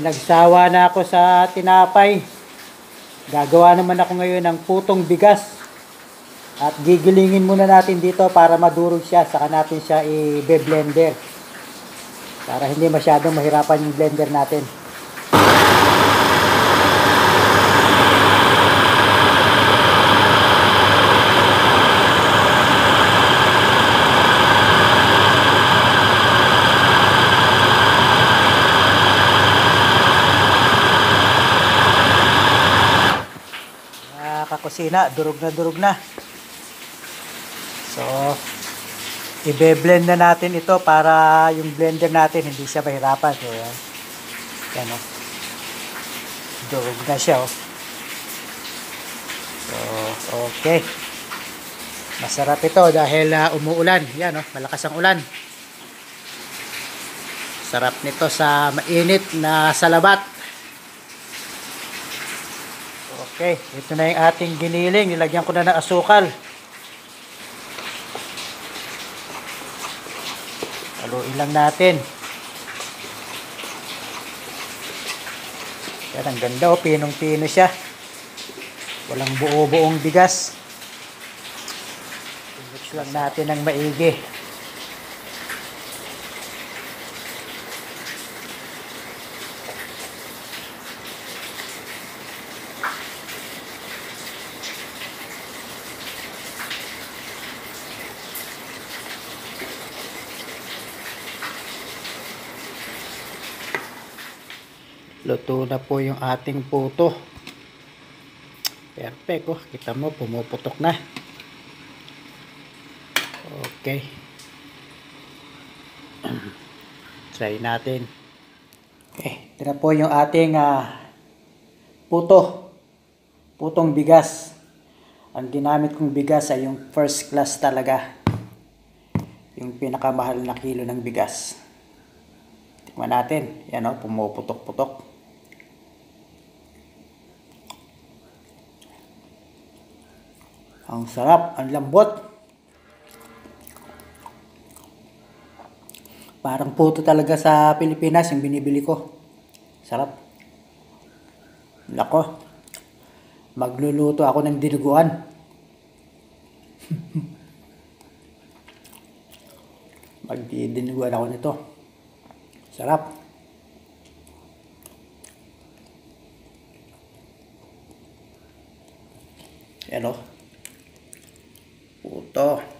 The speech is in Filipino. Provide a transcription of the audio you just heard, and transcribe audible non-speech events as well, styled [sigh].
Nagsawa na ako sa tinapay. Gagawa naman ako ngayon ng putong bigas. At gigilingin muna natin dito para madurog siya. Saka natin siya i-blender. Para hindi masyadong mahirapan yung blender natin. Kakusina, durog na durog na. So, ibe-blend na natin ito para yung blender natin hindi siya mahirapan. So, yan. Yan o. Durog na siya o. So, okay. Masarap ito dahil ah, umuulan. Yan o, malakas ang ulan. Sarap nito sa mainit na salabat. Okay, ito na yung ating giniling. Nilagyan ko na ng asukal. Haluin lang natin. Yan, ang ganda o. Pinong-pino siya. Walang buo-buong bigas. Mix lang natin ng maigi. Luto na po yung ating puto. Perfect oh. Kita mo, pumuputok na. Okay. [clears throat] Try natin. Okay. Na po yung ating ah, puto. Putong bigas. Ang ginamit kong bigas ay yung first class talaga. Yung pinakamahal na kilo ng bigas. Tikman natin. Yan o, pumuputok-putok. Ang sarap, ang lambot. Parang puto talaga sa Pilipinas yung binibili ko. Sarap. Nako. Magluluto ako ng dinuguan. [laughs] Magdidinuguan ako nito. Sarap. Yan o. Puto.